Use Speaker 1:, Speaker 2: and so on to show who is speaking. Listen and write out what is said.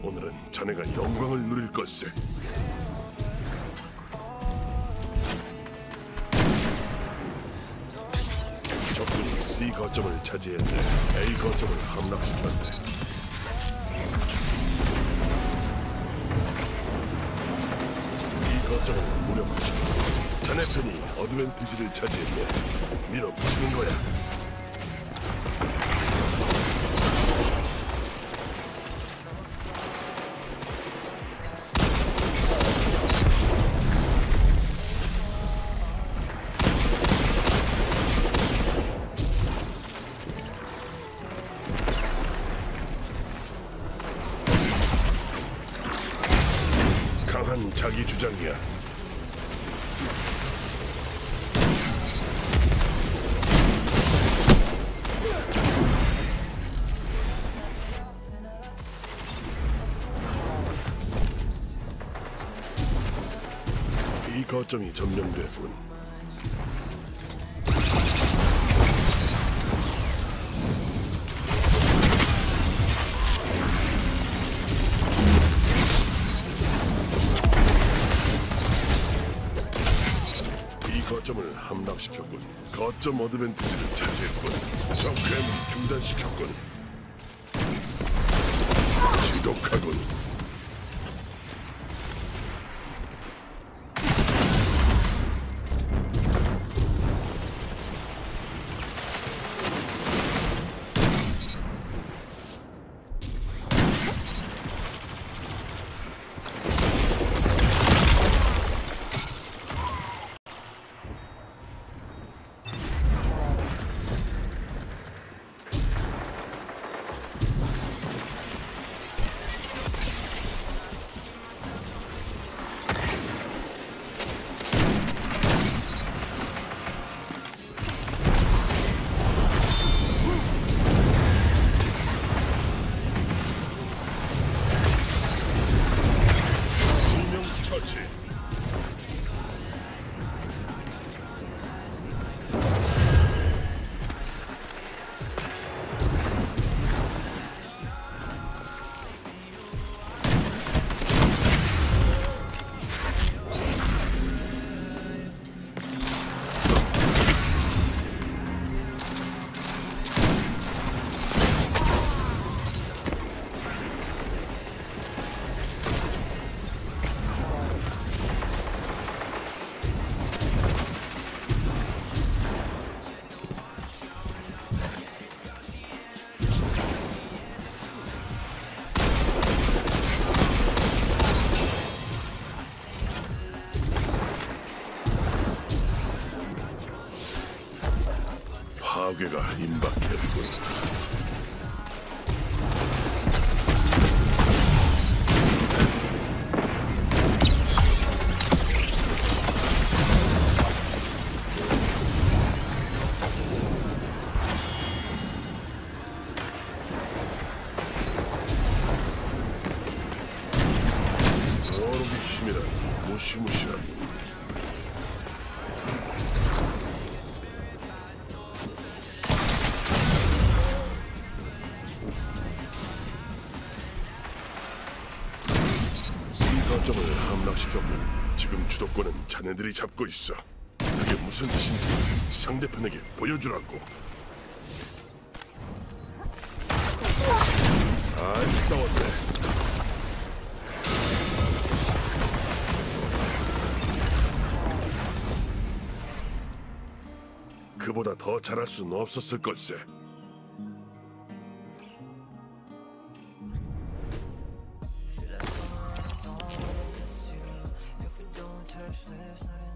Speaker 1: 오늘은 자네가 영광을 누릴 것세. 적군이 C 거점을 차지했네. A 거점을 함락시켰네. 이 거점을 무력화시켰고 자네 편이 어드밴티지를 차지했네. 밀어붙이는 거야. 강한 자기 주장이야. 이 거점이 점령됐군. 거점을 함락시켰군. 거점 어드밴티지를 차지했군. 적회를 중단시켰군. 지독하군. 파괴가 임박했군. 모르기 힘이라 무시무시하 거점을 함락시켰고 지금 주도권은 자네들이 잡고 있어. 그게 무슨 뜻인지 상대편에게 보여주라고. 잘 싸웠네. 그보다 더 잘할 수는 없었을 걸세.
Speaker 2: fresh lips, not